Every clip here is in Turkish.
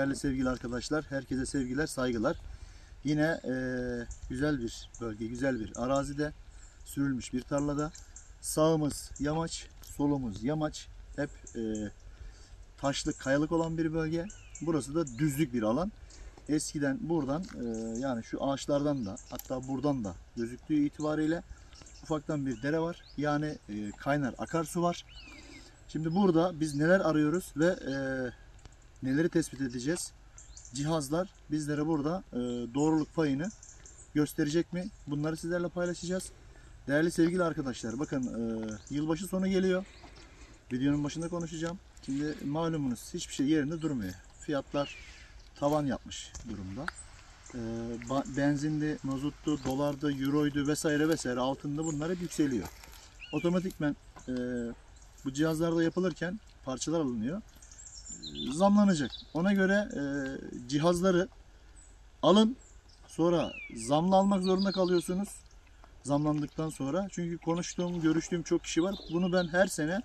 Değerli sevgili arkadaşlar. Herkese sevgiler, saygılar. Yine e, güzel bir bölge, güzel bir arazide sürülmüş bir tarlada. Sağımız yamaç, solumuz yamaç. Hep e, taşlık, kayalık olan bir bölge. Burası da düzlük bir alan. Eskiden buradan e, yani şu ağaçlardan da hatta buradan da gözüktüğü itibariyle ufaktan bir dere var. Yani e, kaynar akarsu var. Şimdi burada biz neler arıyoruz ve e, neleri tespit edeceğiz? Cihazlar bizlere burada e, doğruluk payını gösterecek mi? Bunları sizlerle paylaşacağız. Değerli sevgili arkadaşlar bakın e, yılbaşı sonu geliyor. Videonun başında konuşacağım. Şimdi malumunuz hiçbir şey yerinde durmuyor. Fiyatlar tavan yapmış durumda. E, benzindi, mazottu, dolardı, euroydu vesaire vesaire altında bunlar hep yükseliyor. Otomatikmen e, bu cihazlarda yapılırken parçalar alınıyor. Zamlanacak. Ona göre e, cihazları alın. Sonra zamla almak zorunda kalıyorsunuz. Zamlandıktan sonra. Çünkü konuştuğum, görüştüğüm çok kişi var. Bunu ben her sene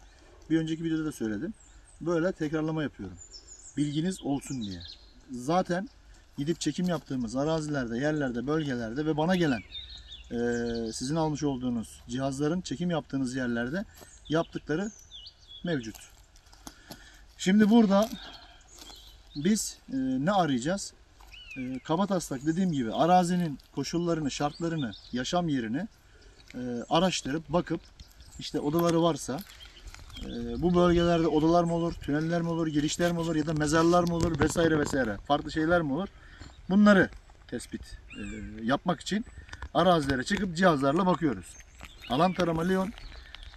bir önceki videoda da söyledim. Böyle tekrarlama yapıyorum. Bilginiz olsun diye. Zaten gidip çekim yaptığımız arazilerde, yerlerde, bölgelerde ve bana gelen e, sizin almış olduğunuz cihazların çekim yaptığınız yerlerde yaptıkları mevcut. Şimdi burada biz e, ne arayacağız? E, kabataslak dediğim gibi arazinin koşullarını, şartlarını, yaşam yerini e, araştırıp bakıp işte odaları varsa e, bu bölgelerde odalar mı olur, tüneller mi olur, girişler mi olur ya da mezarlar mı olur vesaire vesaire farklı şeyler mi olur? Bunları tespit e, yapmak için arazilere çıkıp cihazlarla bakıyoruz. Alan tarama Leon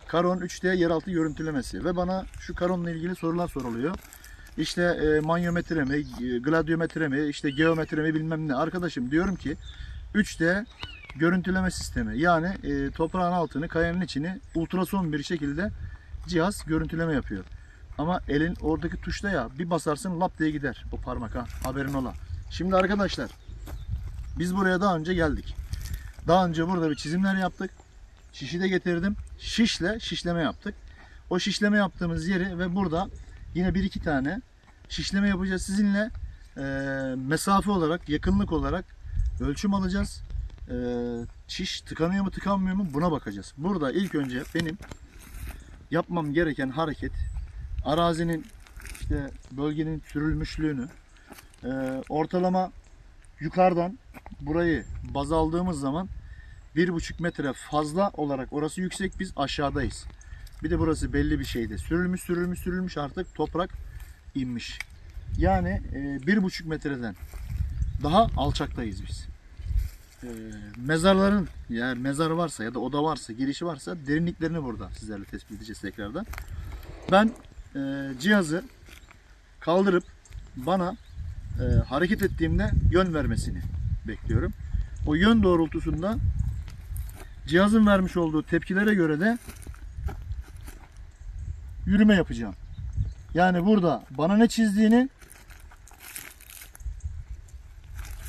Karon 3D yeraltı görüntülemesi ve bana şu Karon'la ilgili sorular soruluyor. İşte e, manyometre mi, e, gladyometre mi, işte geometre mi bilmem ne. Arkadaşım diyorum ki 3D görüntüleme sistemi. Yani e, toprağın altını, kayanın içini ultrason bir şekilde cihaz görüntüleme yapıyor. Ama elin oradaki tuşta ya bir basarsın lap diye gider o parmak ha haberin ola. Şimdi arkadaşlar biz buraya daha önce geldik. Daha önce burada bir çizimler yaptık. Şişi de getirdim. Şişle şişleme yaptık. O şişleme yaptığımız yeri ve burada yine bir iki tane şişleme yapacağız sizinle. e, mesafe olarak, yakınlık olarak ölçüm alacağız. E, şiş tıkanıyor mu tıkanmıyor mu buna bakacağız. Burada ilk önce benim yapmam gereken hareket arazinin işte bölgenin sürülmüşlüğünü e, ortalama yukarıdan burayı baz aldığımız zaman bir buçuk metre fazla olarak orası yüksek biz aşağıdayız. Bir de burası belli bir şeyde sürülmüş sürülmüş sürülmüş artık toprak inmiş. Yani e, bir buçuk metreden daha alçaktayız biz. E, mezarların yani mezar varsa ya da oda varsa girişi varsa derinliklerini burada sizlerle tespit edeceğiz tekrardan. Ben e, cihazı kaldırıp bana hareket ettiğimde yön vermesini bekliyorum. O yön doğrultusunda cihazın vermiş olduğu tepkilere göre de yürüme yapacağım. Yani burada bana ne çizdiğini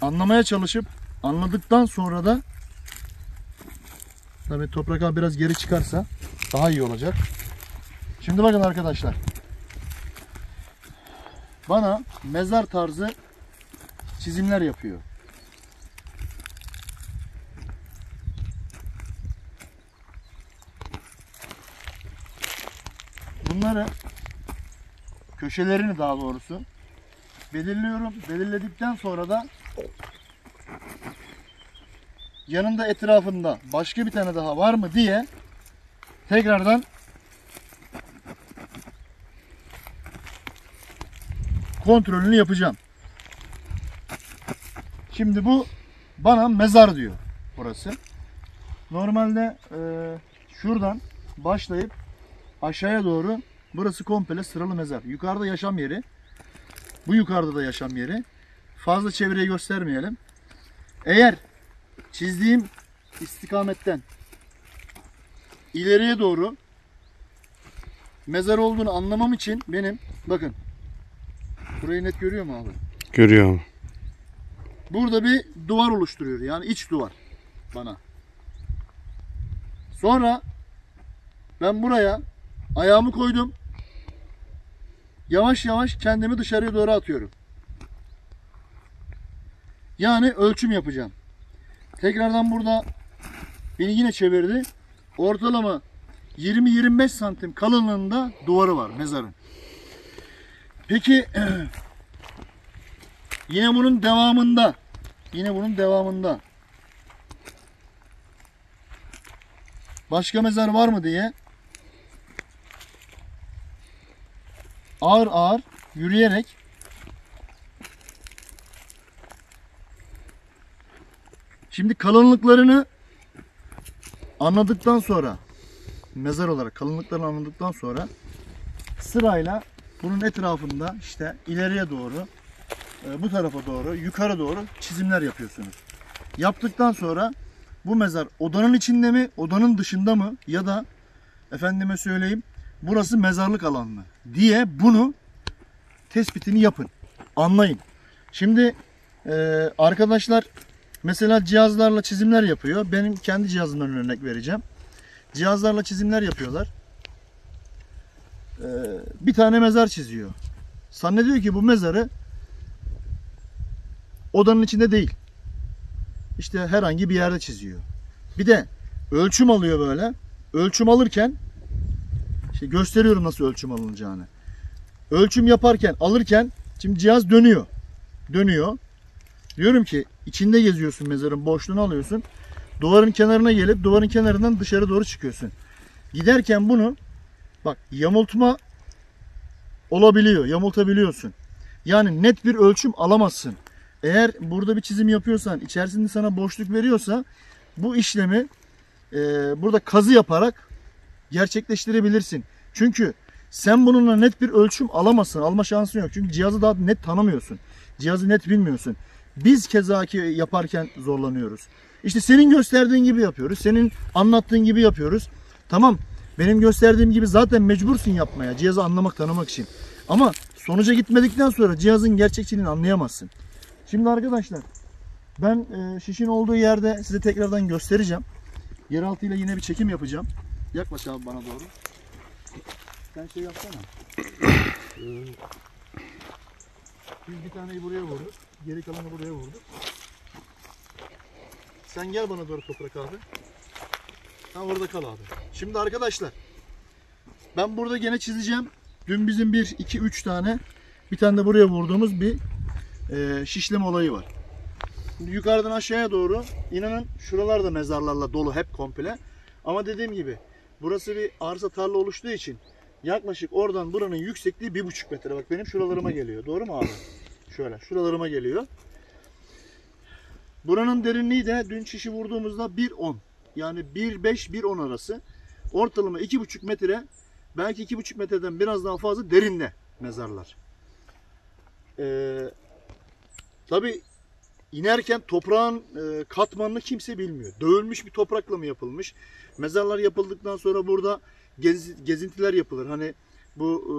anlamaya çalışıp anladıktan sonra da tabi toprak biraz geri çıkarsa daha iyi olacak. Şimdi bakın arkadaşlar. Bana mezar tarzı çizimler yapıyor. Bunları köşelerini daha doğrusu belirliyorum. Belirledikten sonra da yanında etrafında başka bir tane daha var mı diye tekrardan kontrolünü yapacağım. Şimdi bu bana mezar diyor burası. Normalde e, şuradan başlayıp aşağıya doğru burası komple sıralı mezar. Yukarıda yaşam yeri. Bu yukarıda da yaşam yeri. Fazla çevreyi göstermeyelim. Eğer çizdiğim istikametten ileriye doğru mezar olduğunu anlamam için benim bakın burayı net görüyor mu abi? Görüyorum. Burada bir duvar oluşturuyor. Yani iç duvar bana. Sonra ben buraya ayağımı koydum. yavaş yavaş kendimi dışarıya doğru atıyorum. Yani ölçüm yapacağım. Tekrardan burada beni yine çevirdi. Ortalama 20-25 santim kalınlığında duvarı var mezarın. Peki yine bunun devamında yine bunun devamında başka mezar var mı diye ağır ağır yürüyerek şimdi kalınlıklarını anladıktan sonra mezar olarak kalınlıklarını anladıktan sonra sırayla bunun etrafında işte ileriye doğru e, bu tarafa doğru yukarı doğru çizimler yapıyorsunuz. Yaptıktan sonra bu mezar odanın içinde mi odanın dışında mı ya da efendime söyleyeyim burası mezarlık alan mı diye bunu tespitini yapın. Anlayın. Şimdi e, arkadaşlar mesela cihazlarla çizimler yapıyor. Benim kendi cihazımdan örnek vereceğim. Cihazlarla çizimler yapıyorlar. E, bir tane mezar çiziyor. Zannediyor ki bu mezarı odanın içinde değil. İşte herhangi bir yerde çiziyor. Bir de ölçüm alıyor böyle. Ölçüm alırken işte gösteriyorum nasıl ölçüm alınacağını. Ölçüm yaparken, alırken şimdi cihaz dönüyor. Dönüyor. Diyorum ki içinde geziyorsun mezarın boşluğunu alıyorsun. Duvarın kenarına gelip duvarın kenarından dışarı doğru çıkıyorsun. Giderken bunu bak yamultma olabiliyor. Yamultabiliyorsun. Yani net bir ölçüm alamazsın. Eğer burada bir çizim yapıyorsan, içerisinde sana boşluk veriyorsa bu işlemi e, burada kazı yaparak gerçekleştirebilirsin. Çünkü sen bununla net bir ölçüm alamazsın. Alma şansın yok. Çünkü cihazı daha net tanımıyorsun. Cihazı net bilmiyorsun. Biz kezaki yaparken zorlanıyoruz. İşte senin gösterdiğin gibi yapıyoruz. Senin anlattığın gibi yapıyoruz. Tamam. Benim gösterdiğim gibi zaten mecbursun yapmaya. Cihazı anlamak, tanımak için. Ama sonuca gitmedikten sonra cihazın gerçekçiliğini anlayamazsın. Şimdi arkadaşlar ben e, şişin olduğu yerde size tekrardan göstereceğim. Yeraltı ile yine bir çekim yapacağım. Yaklaş abi bana doğru. Sen şey yapsana. Biz bir taneyi buraya vurduk. Geri kalanı buraya vurduk. Sen gel bana doğru toprak abi. Sen orada kal abi. Şimdi arkadaşlar ben burada gene çizeceğim. Dün bizim bir, iki, üç tane bir tane de buraya vurduğumuz bir e, şişleme olayı var. Şimdi yukarıdan aşağıya doğru inanın şuralar da mezarlarla dolu hep komple. Ama dediğim gibi burası bir arsa tarla oluştuğu için yaklaşık oradan buranın yüksekliği bir buçuk metre. Bak benim şuralarıma geliyor. Doğru mu abi? Şöyle şuralarıma geliyor. Buranın derinliği de dün şişi vurduğumuzda 1.10. Yani 1.5-1.10 arası. Ortalama 2,5 metre belki 2,5 metreden biraz daha fazla derinde mezarlar. Ee, Tabi inerken toprağın e, katmanını kimse bilmiyor. Dövülmüş bir toprakla mı yapılmış? Mezarlar yapıldıktan sonra burada gezi- gezintiler yapılır. Hani bu e,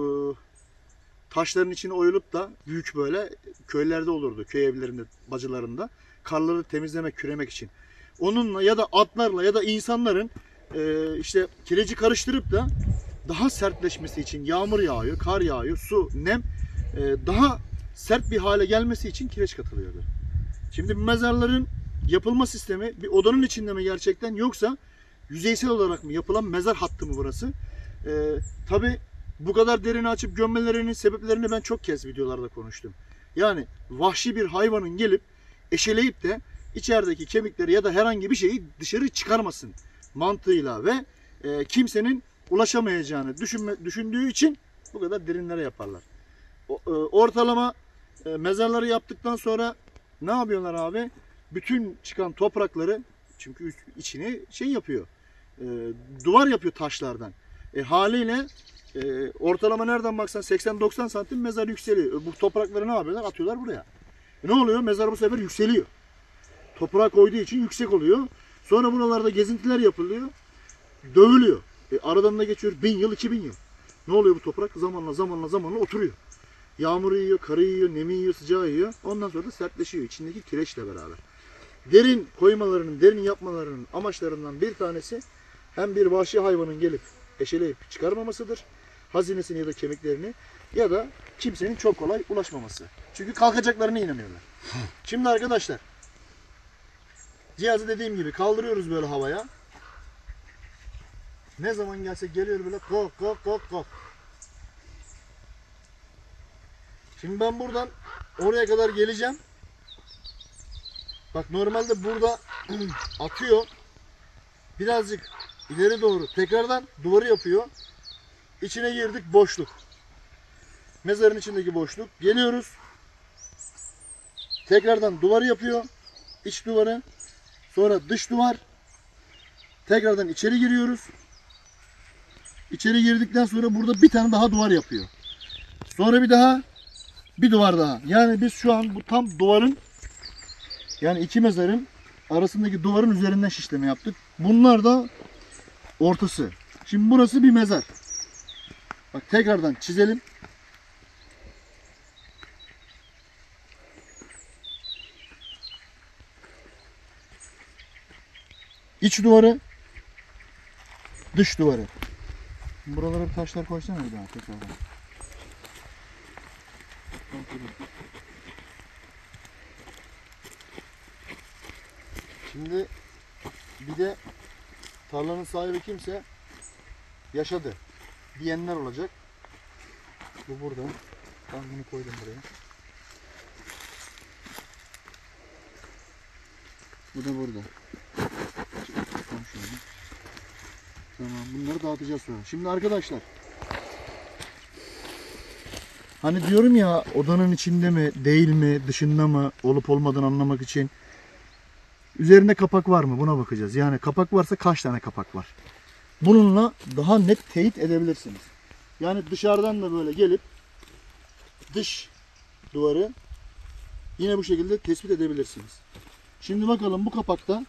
taşların içine oyulup da büyük böyle köylerde olurdu. Köy evlerinde, bacılarında. Karları temizlemek, küremek için. Onunla ya da atlarla ya da insanların e, işte kireci karıştırıp da daha sertleşmesi için yağmur yağıyor, kar yağıyor, su, nem e, daha sert bir hale gelmesi için kireç katılıyordu. Şimdi mezarların yapılma sistemi bir odanın içinde mi gerçekten yoksa yüzeysel olarak mı yapılan mezar hattı mı burası? Ee, Tabi bu kadar derini açıp gömmelerinin sebeplerini ben çok kez videolarda konuştum. Yani vahşi bir hayvanın gelip eşeleyip de içerideki kemikleri ya da herhangi bir şeyi dışarı çıkarmasın mantığıyla ve e, kimsenin ulaşamayacağını düşünme, düşündüğü için bu kadar derinlere yaparlar. O- e, ortalama e, mezarları yaptıktan sonra ne yapıyorlar abi? Bütün çıkan toprakları çünkü içini şey yapıyor. E, duvar yapıyor taşlardan. E, haliyle e, ortalama nereden baksan 80-90 santim mezar yükseliyor. E, bu toprakları ne yapıyorlar? Atıyorlar buraya. E, ne oluyor? Mezar bu sefer yükseliyor. Toprağa koyduğu için yüksek oluyor. Sonra buralarda gezintiler yapılıyor. Dövülüyor. E, aradan da geçiyor 1000 yıl, 2000 yıl. Ne oluyor bu toprak? Zamanla zamanla zamanla oturuyor. Yağmuru yiyor, karı yiyor, nemi yiyor, sıcağı yiyor. Ondan sonra da sertleşiyor içindeki kireçle beraber. Derin koymalarının, derin yapmalarının amaçlarından bir tanesi hem bir vahşi hayvanın gelip eşeleyip çıkarmamasıdır. Hazinesini ya da kemiklerini ya da kimsenin çok kolay ulaşmaması. Çünkü kalkacaklarına inanıyorlar. Şimdi arkadaşlar cihazı dediğim gibi kaldırıyoruz böyle havaya. Ne zaman gelse geliyor böyle kalk kalk kalk kalk. Şimdi ben buradan oraya kadar geleceğim. Bak normalde burada atıyor. Birazcık ileri doğru tekrardan duvarı yapıyor. İçine girdik boşluk. Mezarın içindeki boşluk. Geliyoruz. Tekrardan duvarı yapıyor. İç duvarı. Sonra dış duvar. Tekrardan içeri giriyoruz. İçeri girdikten sonra burada bir tane daha duvar yapıyor. Sonra bir daha bir duvar daha. Yani biz şu an bu tam duvarın yani iki mezarın arasındaki duvarın üzerinden şişleme yaptık. Bunlar da ortası. Şimdi burası bir mezar. Bak tekrardan çizelim. İç duvarı, dış duvarı. Buralara bir taşlar koysana bir daha tekrardan. Şimdi bir de tarlanın sahibi kimse yaşadı diyenler olacak. Bu burada. Ben bunu koydum buraya. Bu da burada. Tamam bunları dağıtacağız sonra. Şimdi arkadaşlar. Hani diyorum ya odanın içinde mi değil mi dışında mı olup olmadığını anlamak için Üzerinde kapak var mı? Buna bakacağız. Yani kapak varsa kaç tane kapak var? Bununla daha net teyit edebilirsiniz. Yani dışarıdan da böyle gelip dış duvarı yine bu şekilde tespit edebilirsiniz. Şimdi bakalım bu kapakta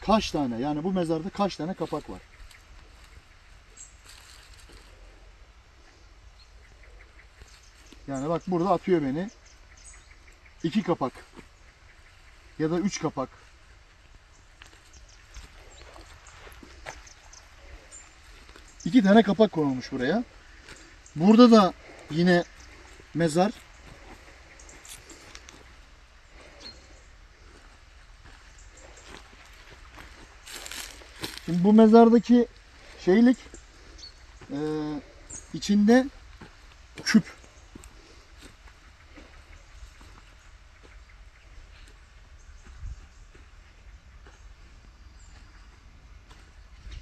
kaç tane yani bu mezarda kaç tane kapak var? Yani bak burada atıyor beni. İki kapak ya da 3 kapak. İki tane kapak konulmuş buraya. Burada da yine mezar. Şimdi bu mezardaki şeylik e, içinde küp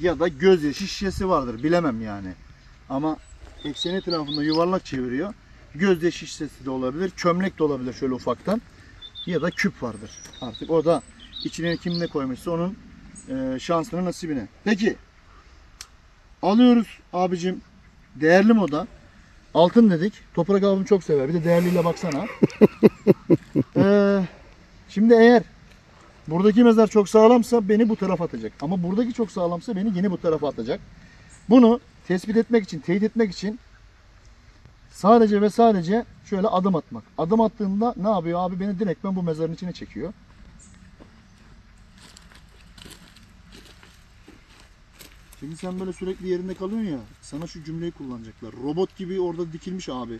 ya da gözyaşı şişesi vardır. Bilemem yani. Ama eksen etrafında yuvarlak çeviriyor. Gözyaşı şişesi de olabilir. Çömlek de olabilir şöyle ufaktan. Ya da küp vardır. Artık o da içine kim ne koymuşsa onun e, şansına nasibine. Peki. Alıyoruz abicim. Değerli moda. Altın dedik. Toprak abim çok sever. Bir de değerliyle baksana. ee, şimdi eğer Buradaki mezar çok sağlamsa beni bu tarafa atacak. Ama buradaki çok sağlamsa beni yine bu tarafa atacak. Bunu tespit etmek için, teyit etmek için sadece ve sadece şöyle adım atmak. Adım attığımda ne yapıyor? Abi beni direkt ben bu mezarın içine çekiyor. Şimdi sen böyle sürekli yerinde kalıyorsun ya. Sana şu cümleyi kullanacaklar. Robot gibi orada dikilmiş abi.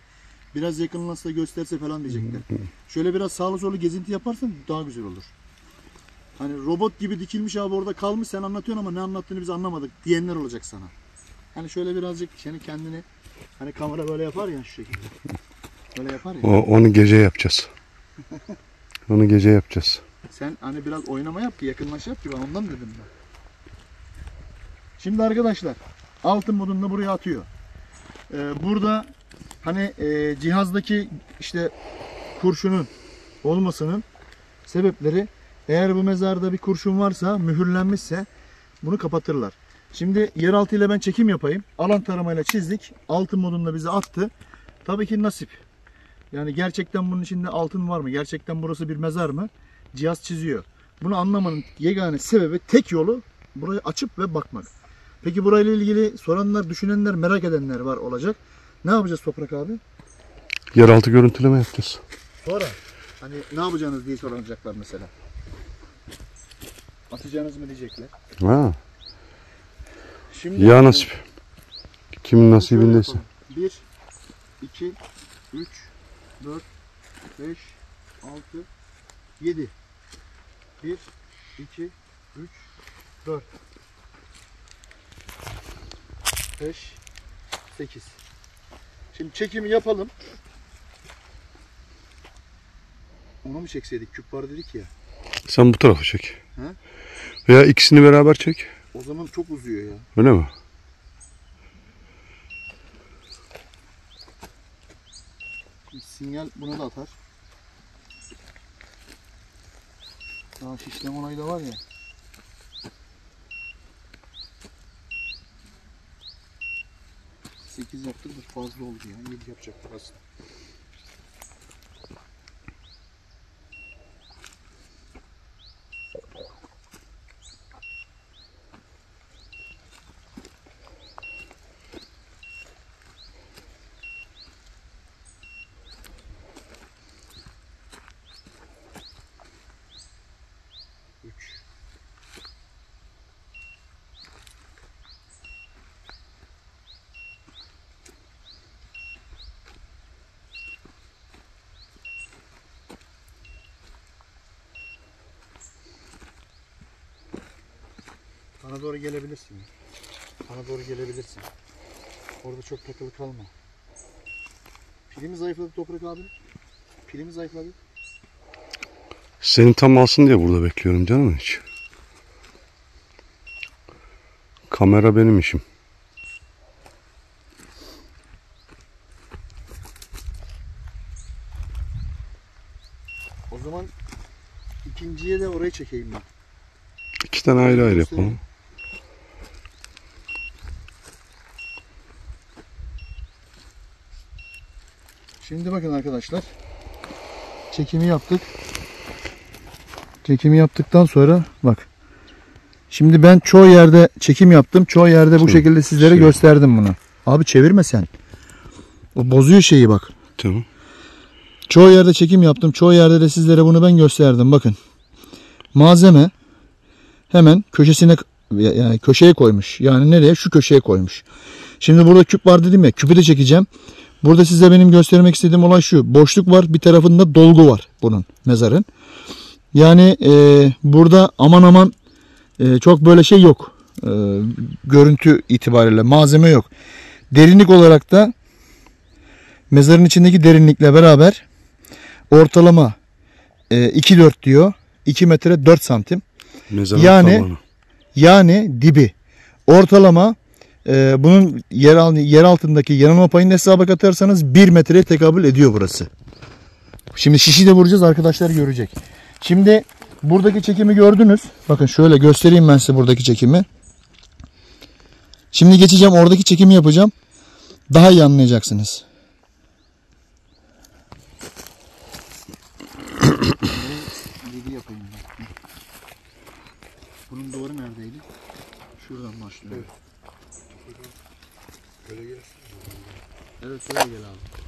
Biraz yakınlaşsa gösterse falan diyecekler. Şöyle biraz sağlı sollu gezinti yaparsan daha güzel olur. Hani robot gibi dikilmiş abi orada kalmış sen anlatıyorsun ama ne anlattığını biz anlamadık diyenler olacak sana. Hani şöyle birazcık seni kendini hani kamera böyle yapar ya şu şekilde. Böyle yapar ya. O, onu gece yapacağız. Onu gece yapacağız. Sen hani biraz oynama yap ki yakınlaş yap ki ben ondan dedim ben. Şimdi arkadaşlar altın modunda buraya atıyor. Ee, burada hani e, cihazdaki işte kurşunun olmasının sebepleri eğer bu mezarda bir kurşun varsa, mühürlenmişse bunu kapatırlar. Şimdi yeraltı ile ben çekim yapayım. Alan taramayla çizdik. Altın modunda bize attı. Tabii ki nasip. Yani gerçekten bunun içinde altın var mı? Gerçekten burası bir mezar mı? Cihaz çiziyor. Bunu anlamanın yegane sebebi tek yolu burayı açıp ve bakmak. Peki burayla ilgili soranlar, düşünenler, merak edenler var olacak. Ne yapacağız Toprak abi? Yeraltı görüntüleme yapacağız. Sonra hani ne yapacağınız diye soracaklar mesela. Atacağınız mı diyecekler. Ha, Şimdi ya nasip. Kimin nasibindeyse. Şöyle yapalım. 1, 2, 3, 4, 5, 6, 7. 1, 2, 3, 4, 5, 8. Şimdi çekimi yapalım. Onu mu çekseydik? Küp var dedik ya. Sen bu tarafa çek. Hı? Veya ikisini beraber çek. O zaman çok uzuyor ya. Öyle mi? Sinyal buna da atar. Daha şişleme olayı da var ya. Sekiz yaptık fazla oldu ya. Yedi yapacaktık aslında. Üç. Bana doğru gelebilirsin. Bana doğru gelebilirsin. Orada çok takılı kalma. Pilimi zayıfladı Toprak abi. Pilimi zayıfladı. Seni tam alsın diye burada bekliyorum canım hiç. Kamera benim işim. O zaman ikinciye de oraya çekeyim ben. İki tane ayrı ayrı yapalım. Şimdi bakın arkadaşlar. Çekimi yaptık. Çekimi yaptıktan sonra bak. Şimdi ben çoğu yerde çekim yaptım. Çoğu yerde bu şekilde sizlere şey. gösterdim bunu. Abi çevirme sen. O bozuyor şeyi bak. Tamam. Çoğu yerde çekim yaptım. Çoğu yerde de sizlere bunu ben gösterdim. Bakın. Malzeme hemen köşesine yani köşeye koymuş. Yani nereye? Şu köşeye koymuş. Şimdi burada küp var dedim ya. Küpü de çekeceğim. Burada size benim göstermek istediğim olay şu. Boşluk var. Bir tarafında dolgu var bunun mezarın. Yani e, burada aman aman e, çok böyle şey yok. E, görüntü itibariyle malzeme yok. Derinlik olarak da mezarın içindeki derinlikle beraber ortalama e, 2.4 diyor. 2 metre 4 santim. Mezarın Yani- tabanı. Yani dibi. Ortalama e, bunun yer, yer altındaki yanılma payını hesaba katarsanız 1 metreye tekabül ediyor burası. Şimdi şişi de vuracağız arkadaşlar görecek. Şimdi buradaki çekimi gördünüz. Bakın şöyle göstereyim ben size buradaki çekimi. Şimdi geçeceğim oradaki çekimi yapacağım. Daha iyi anlayacaksınız. Bunun doğru neredeydi? Şuradan başlıyor. Evet. Evet şöyle gel abi.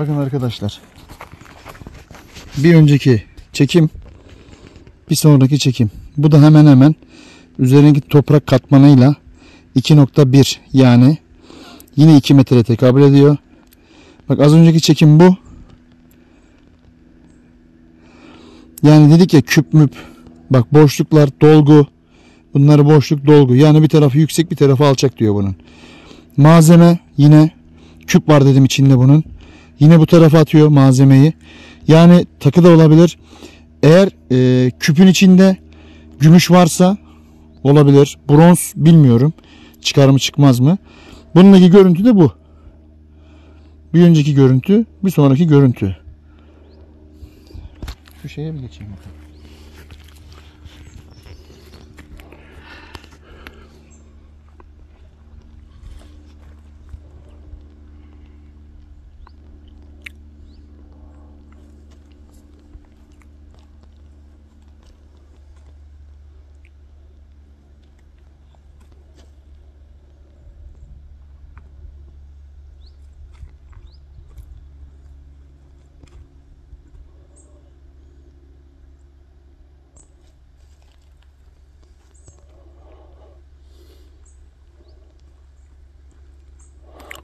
Bakın arkadaşlar. Bir önceki çekim bir sonraki çekim. Bu da hemen hemen üzerindeki toprak katmanıyla 2.1 yani yine 2 metre tekabül ediyor. Bak az önceki çekim bu. Yani dedik ya küp müp. Bak boşluklar dolgu. Bunları boşluk dolgu. Yani bir tarafı yüksek bir tarafı alçak diyor bunun. Malzeme yine küp var dedim içinde bunun. Yine bu tarafa atıyor malzemeyi. Yani takı da olabilir. Eğer e, küpün içinde gümüş varsa olabilir. Bronz bilmiyorum. Çıkar mı çıkmaz mı? Bununla görüntü de bu. Bir önceki görüntü, bir sonraki görüntü. Şu şeye bir geçeyim bakalım.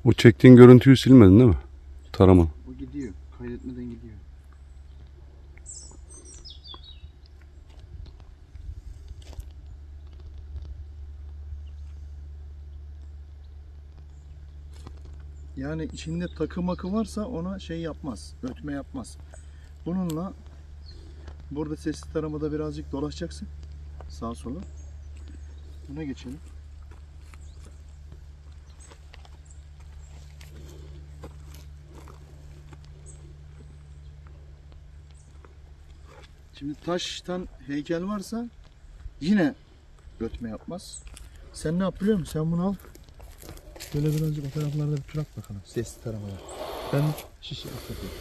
O çektiğin görüntüyü silmedin değil mi? Tarama. O gidiyor. Kaydetmeden gidiyor. Yani içinde takı makı varsa ona şey yapmaz. Ötme yapmaz. Bununla burada sesli taramada birazcık dolaşacaksın. Sağa sola. Buna geçelim. Şimdi taştan heykel varsa yine ötme yapmaz. Sen ne yap biliyor musun? Sen bunu al. Böyle birazcık o taraflarda bir turak bakalım. Sesli taramada. Ben şişe atlatıyorum.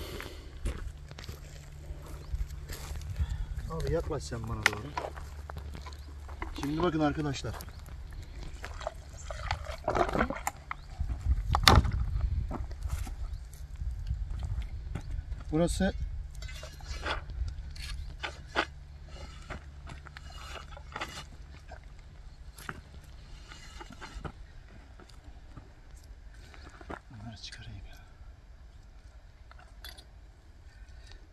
Abi yaklaş sen bana doğru. Şimdi bakın arkadaşlar. Burası Bunları çıkarayım ya.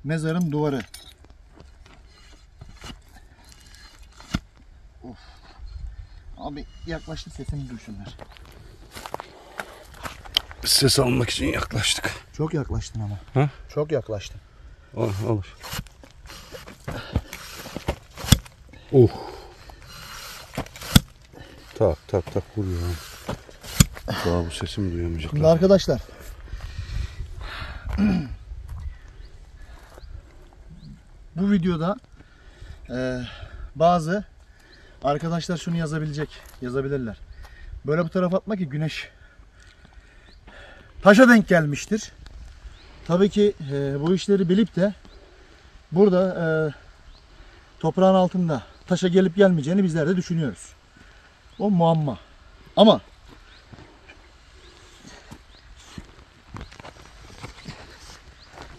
Mezarın duvarı. Of. Abi yaklaştı sesini duysunlar. Ses almak için yaklaştık. Çok yaklaştın ama. Ha? Çok yaklaştın. Al, alır. Oh. Tak tak tak vuruyor. ha. Daha bu sesimi Şimdi duyamayacaklar. arkadaşlar. Bu videoda eee, bazı arkadaşlar şunu yazabilecek, yazabilirler. Böyle bu tarafa atma ki güneş taşa denk gelmiştir. Tabii ki eee, bu işleri bilip de burada eee, toprağın altında taşa gelip gelmeyeceğini bizler de düşünüyoruz. O muamma. Ama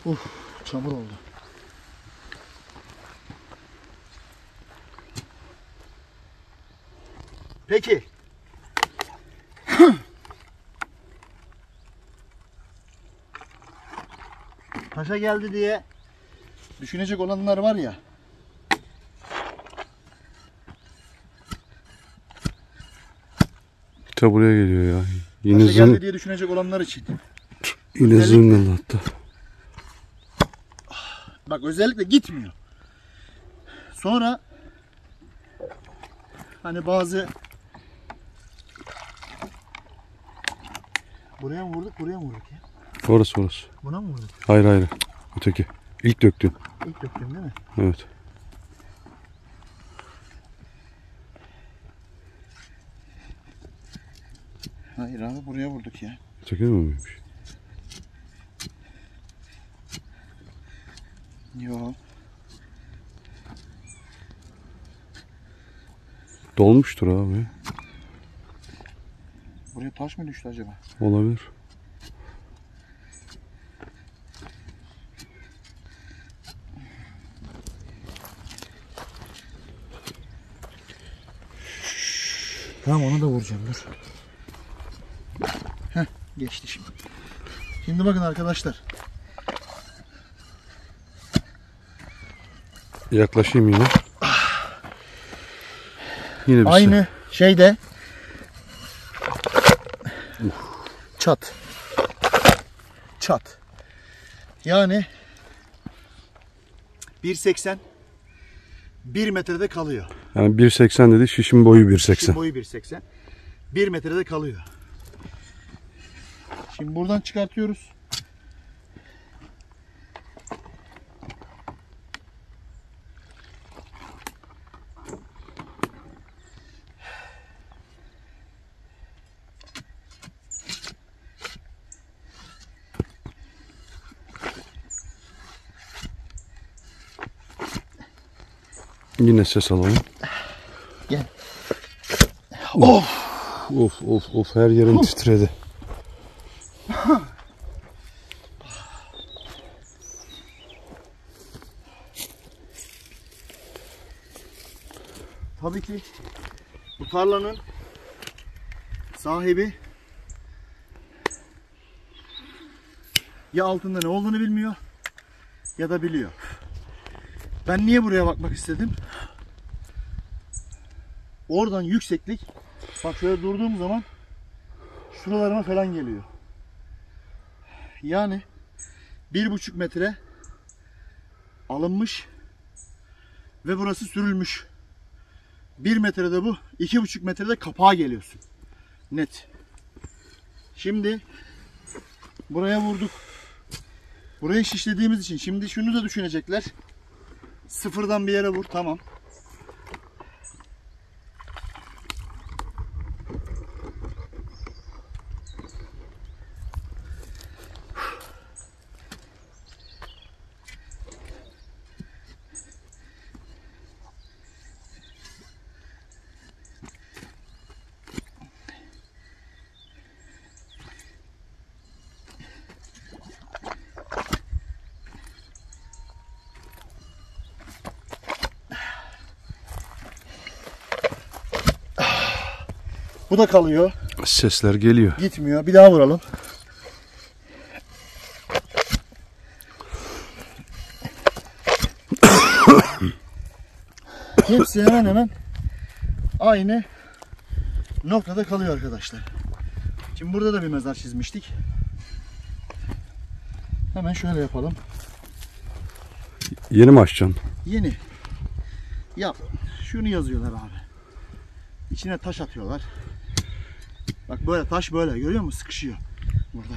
Uf, çamur oldu. Peki. Taşa geldi diye düşünecek olanlar var ya. Ta buraya geliyor ya. Yine Taşa geldi zın, diye düşünecek olanlar için. yine zıngıllattı. Bak özellikle gitmiyor. Sonra hani bazı Buraya mı vurduk, buraya mı vurduk ya? Orası orası. Buna mı vurduk? Hayır hayır. Öteki. İlk döktün. İlk döktüm değil mi? Evet. Hayır abi buraya vurduk ya. Öteki mi miymiş? Yo. Dolmuştur abi. Buraya taş mı düştü acaba? Olabilir. Tamam ona da vuracağım dur. Heh, geçti şimdi. Şimdi bakın arkadaşlar. Yaklaşayım yine. Yine bir şey. Aynı şey. şeyde Çat. Yani 1.80 1 metrede kalıyor. Yani 1.80 dedi şişin boyu 1.80. Şimdi boyu 1.80. 1 metrede kalıyor. Şimdi buradan çıkartıyoruz. Yine ses alalım. Gel. Of of of, of her yerim titredi. Tabii ki bu tarlanın sahibi ya altında ne olduğunu bilmiyor ya da biliyor. Ben niye buraya bakmak istedim? Oradan yükseklik bak şöyle durduğum zaman şuralarıma falan geliyor. Yani bir buçuk metre alınmış ve burası sürülmüş. 1 metrede bu, iki buçuk metrede kapağa geliyorsun. Net. Şimdi buraya vurduk. Burayı şişlediğimiz için şimdi şunu da düşünecekler. Sıfırdan bir yere vur tamam. Bu da kalıyor. Sesler geliyor. Gitmiyor. Bir daha vuralım. Hepsi hemen hemen aynı noktada kalıyor arkadaşlar. Şimdi burada da bir mezar çizmiştik. Hemen şöyle yapalım. Yeni mi açacaksın? Yeni. Ya şunu yazıyorlar abi. İçine taş atıyorlar. Bak böyle taş böyle görüyor musun? Sıkışıyor burada.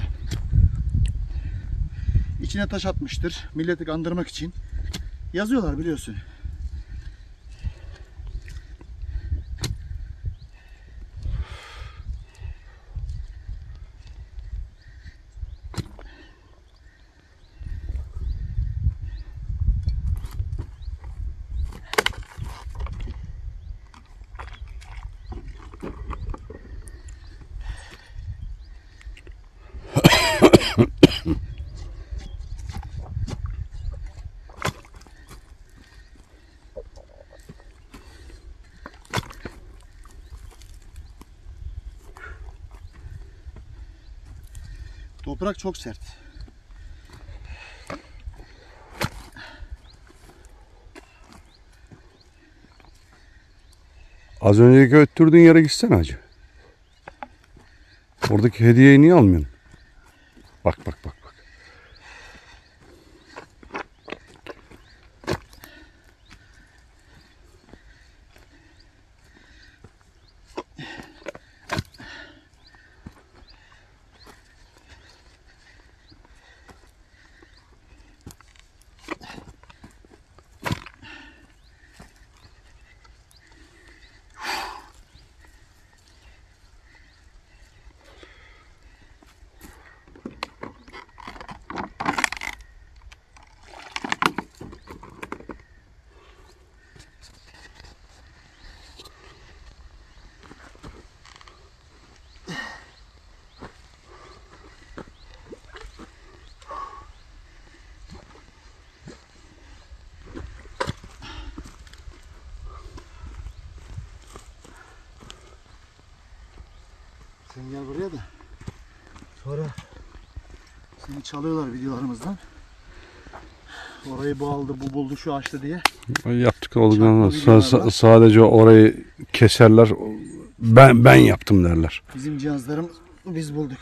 İçine taş atmıştır. Milleti kandırmak için. Yazıyorlar biliyorsun. Toprak çok sert. Az önceki öttürdüğün yere gitsene hacı. Oradaki hediyeyi niye almıyorsun? Sen gel buraya da. Sonra seni çalıyorlar videolarımızdan. Orayı bu aldı, bu buldu, şu açtı diye. Yaptık var. sa- sadece orayı keserler. Ben ben yaptım derler. Bizim cihazlarımız biz bulduk.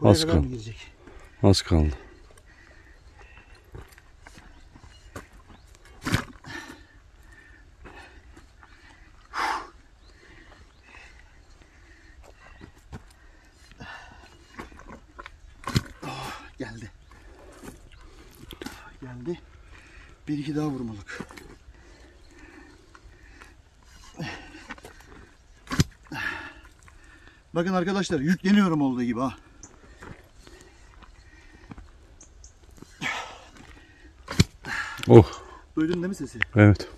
Buraya Az kadar mı girecek? Az kaldı. Geldi. Geldi. Bir iki daha vurmalık. Bakın arkadaşlar yükleniyorum olduğu gibi ha. Oh Duydun değil mi sesi? evet.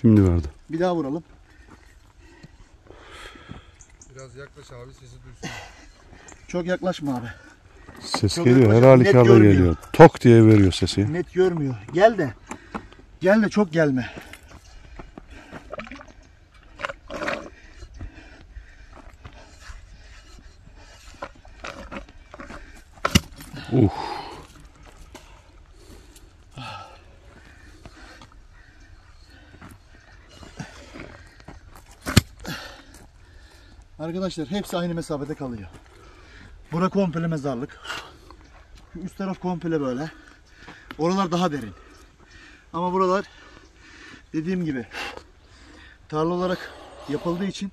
Şimdi verdi. Bir daha vuralım. Biraz yaklaş abi sesi duysun. Çok yaklaşma abi. Ses Çok geliyor. Her halükarda geliyor. Tok diye veriyor sesi. Net görmüyor. Gel de. Gel de çok gelme. Arkadaşlar hepsi aynı mesafede kalıyor. Bura komple mezarlık. Üst taraf komple böyle. Oralar daha derin. Ama buralar dediğim gibi tarla olarak yapıldığı için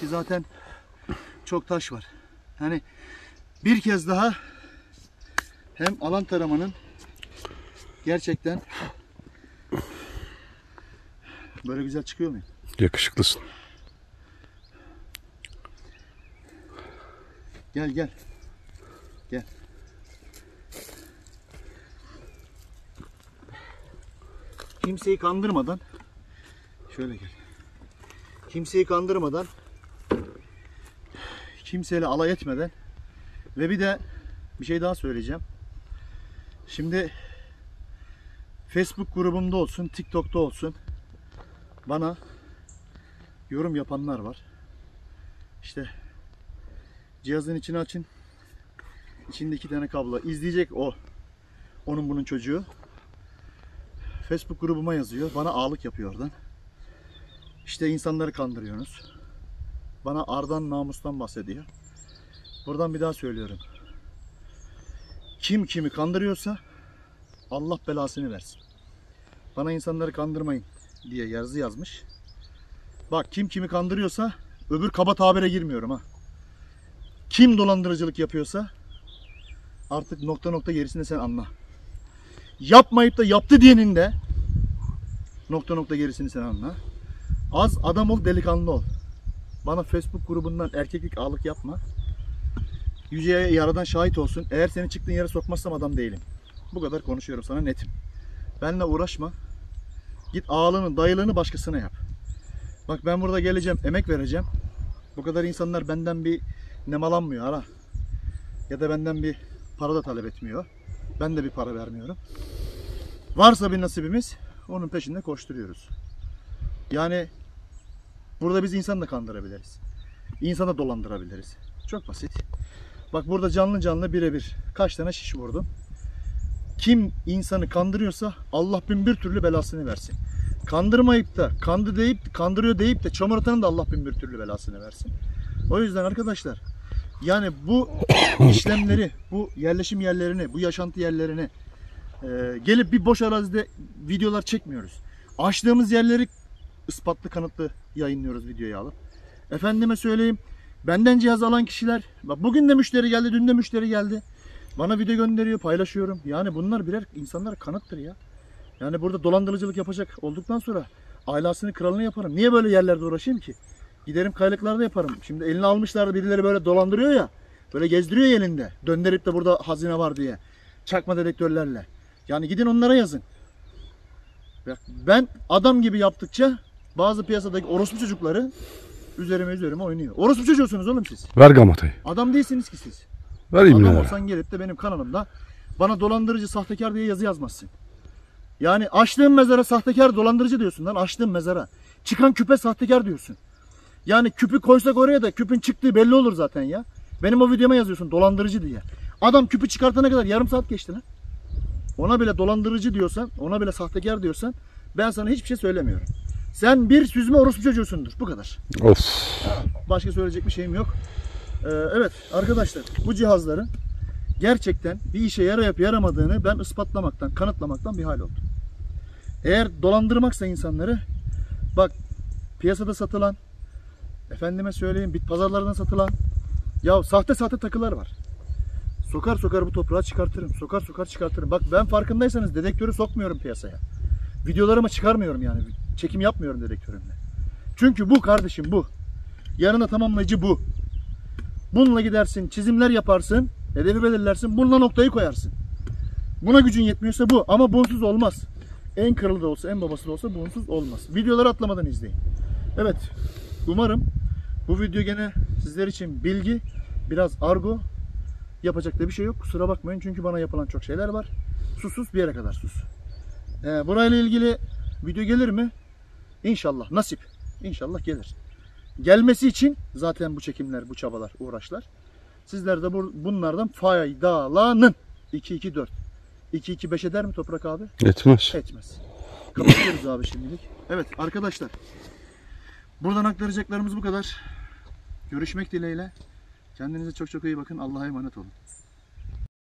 ki zaten çok taş var. Hani bir kez daha hem alan taramanın gerçekten böyle güzel çıkıyor muyum? Yakışıklısın. Gel gel. Gel. Kimseyi kandırmadan şöyle gel. Kimseyi kandırmadan kimseyle alay etmeden ve bir de bir şey daha söyleyeceğim. Şimdi Facebook grubumda olsun, TikTok'ta olsun bana yorum yapanlar var. İşte Cihazın içini açın. İçinde iki tane kablo. İzleyecek o. Onun bunun çocuğu. Facebook grubuma yazıyor. Bana ağlık yapıyor oradan. İşte insanları kandırıyorsunuz. Bana ardan namustan bahsediyor. Buradan bir daha söylüyorum. Kim kimi kandırıyorsa Allah belasını versin. Bana insanları kandırmayın diye yazı yazmış. Bak kim kimi kandırıyorsa öbür kaba tabire girmiyorum ha. Kim dolandırıcılık yapıyorsa artık nokta nokta gerisini sen anla. Yapmayıp da yaptı diyenin de nokta nokta gerisini sen anla. Az adam ol delikanlı ol. Bana Facebook grubundan erkeklik ağlık yapma. Yüceye yaradan şahit olsun. Eğer seni çıktığın yere sokmazsam adam değilim. Bu kadar konuşuyorum sana netim. Benle uğraşma. Git ağalını dayılığını başkasına yap. Bak ben burada geleceğim emek vereceğim. Bu kadar insanlar benden bir nemalanmıyor ara. Ya da benden bir para da talep etmiyor. Ben de bir para vermiyorum. Varsa bir nasibimiz onun peşinde koşturuyoruz. Yani burada biz insan da kandırabiliriz. İnsanı da dolandırabiliriz. Çok basit. Bak burada canlı canlı birebir kaç tane şiş vurdum. Kim insanı kandırıyorsa Allah bin bir türlü belasını versin. Kandırmayıp da kandı deyip kandırıyor deyip de çamur atanın da Allah bin bir türlü belasını versin. O yüzden arkadaşlar yani bu işlemleri, bu yerleşim yerlerini, bu yaşantı yerlerini e, gelip bir boş arazide videolar çekmiyoruz. Açtığımız yerleri ispatlı kanıtlı yayınlıyoruz videoyu alıp. Efendime söyleyeyim benden cihaz alan kişiler bak bugün de müşteri geldi, dün de müşteri geldi. Bana video gönderiyor, paylaşıyorum. Yani bunlar birer insanlara kanıttır ya. Yani burada dolandırıcılık yapacak olduktan sonra ailasını kralını yaparım. Niye böyle yerlerde uğraşayım ki? Giderim kaylıklarda yaparım. Şimdi eline almışlar birileri böyle dolandırıyor ya. Böyle gezdiriyor elinde. Döndürüp de burada hazine var diye. Çakma dedektörlerle. Yani gidin onlara yazın. Ben adam gibi yaptıkça bazı piyasadaki orospu çocukları üzerime üzerime oynuyor. Orospu çocuğusunuz oğlum siz. Ver gamatayı. Adam değilsiniz ki siz. Ver Adam imleleri. olsan gelip de benim kanalımda bana dolandırıcı sahtekar diye yazı yazmazsın. Yani açtığın mezara sahtekar dolandırıcı diyorsun lan açtığın mezara. Çıkan küpe sahtekar diyorsun. Yani küpü koysak oraya da küpün çıktığı belli olur zaten ya. Benim o videoma yazıyorsun dolandırıcı diye. Adam küpü çıkartana kadar yarım saat geçti lan. Ona bile dolandırıcı diyorsan, ona bile sahtekar diyorsan ben sana hiçbir şey söylemiyorum. Sen bir süzme orospu çocuğusundur. Bu kadar. Of. Başka söyleyecek bir şeyim yok. Ee, evet arkadaşlar bu cihazların gerçekten bir işe yarayıp yaramadığını ben ispatlamaktan, kanıtlamaktan bir hal oldum. Eğer dolandırmaksa insanları bak piyasada satılan efendime söyleyeyim bit pazarlarından satılan ya sahte sahte takılar var. Sokar sokar bu toprağa çıkartırım. Sokar sokar çıkartırım. Bak ben farkındaysanız dedektörü sokmuyorum piyasaya. Videolarıma çıkarmıyorum yani. Çekim yapmıyorum dedektörümle. Çünkü bu kardeşim bu. Yanına tamamlayıcı bu. Bununla gidersin, çizimler yaparsın, hedefi belirlersin, bununla noktayı koyarsın. Buna gücün yetmiyorsa bu ama bunsuz olmaz. En kralı da olsa, en babası da olsa bunsuz olmaz. Videoları atlamadan izleyin. Evet, umarım bu video gene sizler için bilgi, biraz argo. Yapacak da bir şey yok. Kusura bakmayın çünkü bana yapılan çok şeyler var. Susuz bir yere kadar sus. Ee, burayla ilgili video gelir mi? İnşallah nasip. İnşallah gelir. Gelmesi için zaten bu çekimler, bu çabalar, uğraşlar. Sizler de bu, bunlardan faydalanın. 2-2-4. 2-2-5 eder mi Toprak abi? Etmez. Etmez. Kapatıyoruz abi şimdilik. Evet arkadaşlar. Buradan aktaracaklarımız bu kadar. Görüşmek dileğiyle. Kendinize çok çok iyi bakın. Allah'a emanet olun.